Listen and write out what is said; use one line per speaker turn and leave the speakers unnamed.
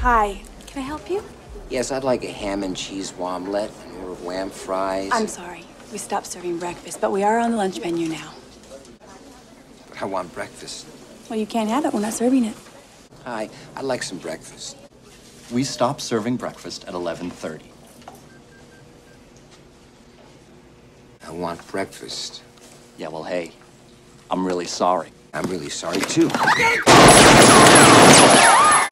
Hi. Can I help you?
Yes, I'd like a ham and cheese omelet and more wham fries.
I'm sorry. We stopped serving breakfast, but we are on the lunch menu now.
But I want breakfast.
Well, you can't have it. We're not serving it.
Hi, I'd like some breakfast.
We stop serving breakfast at 11:30.
I want breakfast.
Yeah, well, hey, I'm really sorry.
I'm really sorry too.